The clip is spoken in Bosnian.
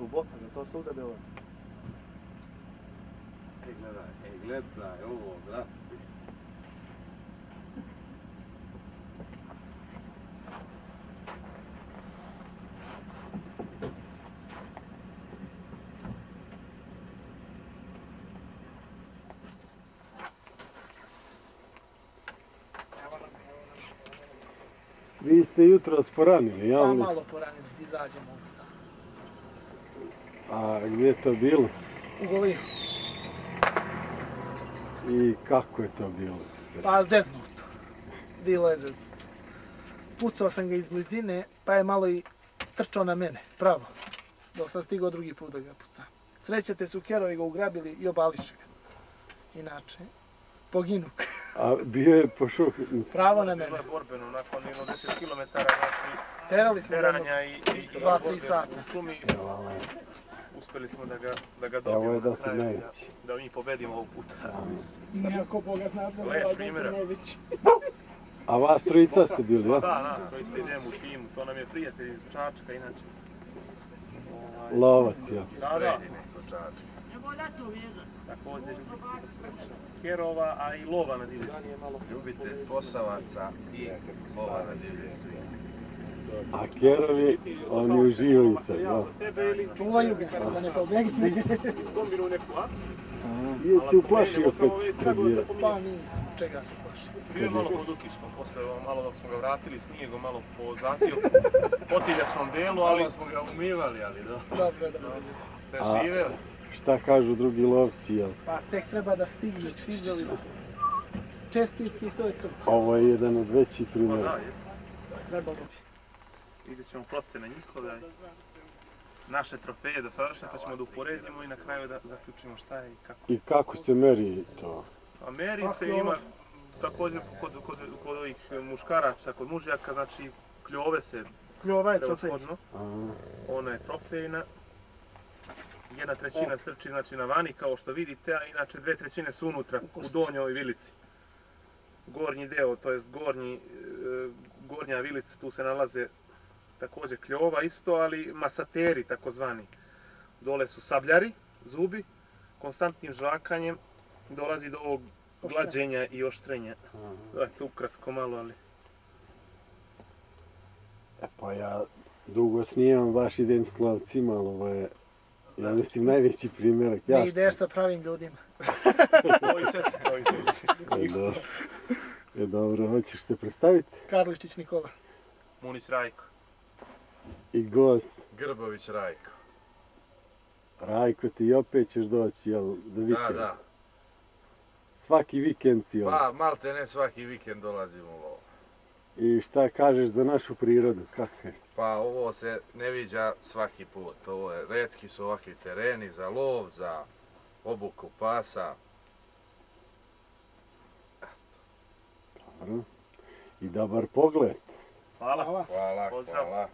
subota, za to su da ovo. Ej, gledaj, ej, gledaj, ovo, brate. Vi ste jutro sporanili, Pa jel? malo poranili, izađemo. A gdje je to bilo? U golinu. I kako je to bilo? Pa zeznuto. Bilo je zeznuto. Pucao sam ga iz blizine, pa je malo i trčao na mene, pravo. Dok sam stigao drugi put da ga pucam. Srećete su kerovi ga ugrabili i obališe ga. Inače, poginu. A bio je pošao... Pravo na mene. Bilo je borbeno, nakon jedno 10 km, znači Terali smo ga teranja i, i dva, tri sata. u šumi. Uspeli smo da ga, da ga Evo je dobijemo da se neće. da, da mi pobedimo ovog puta. Nijako Boga zna da Lep primjera. A vas trojica ste bili, Pa ja? da, nas trojice idemo u timu, to nam je prijatelj iz Čačka, inače. Ovaj, Lovac, ja. Da, da. Također Kerova, a i lova na divlje Ljubite posavaca i slova na divlje svinje. A kerovi, oni uživaju sad? Tebe ili Čuvaju ga, da ne pobegne. skombinu neku, a? Jesi uplašio kad kad je... Pa nisam, čega se plaši. Bio je malo pod utiskom, posle malo dok smo ga vratili snijegom, malo po zatioku, potiljačnom delu, ali Malo smo ga umivali, ali do. Dobro, dobro. preživeli. Šta kažu drugi lovci, jel? Pa tek treba da stignu, stizali su. Čestitki to je to. Ovo je jedan od većih Pa primjera. da. Trebalo bi. Vidjet ćemo procene njihove, naše trofeje da savršene, pa ćemo da uporedimo i na kraju da zaključimo šta je i kako. I kako se meri to? A meri se ima također kod, kod, kod ovih muškaraca, kod mužjaka, znači kljove se Kljova je trofej. ona je trofejna. Jedna trećina strči znači na vani kao što vidite, a inače dve trećine su unutra u donjoj vilici. Gornji deo, to jest gornji, e, gornja vilica, tu se nalaze također kljova isto, ali masateri takozvani. Dole su sabljari, zubi, konstantnim žvakanjem dolazi do ovog glađenja i oštrenja. Dakle, ukratko malo, ali e, pa ja dugo snimam, baš idem s lovcima, ali ovo je, ja mislim, najveći primjerak. Ja Ne ideš sa pravim ljudima. koji se, koji se. E, dobro. E, dobro, hoćeš se predstaviti? Karličić Nikola. Munis Rajko. I gost, Grbović Rajko. Rajko, ti opet ćeš doći, jel, za Da, vikend? da. Svaki vikend si ovdje. Pa, malte ne svaki vikend dolazim u lov. I šta kažeš za našu prirodu, kako je? Pa ovo se ne viđa svaki put. Ovo je, redki su ovakvi tereni za lov, za obuku pasa. Dobro. I dobar pogled. Hvala. Hvala. Hvala, Pozdrav. hvala.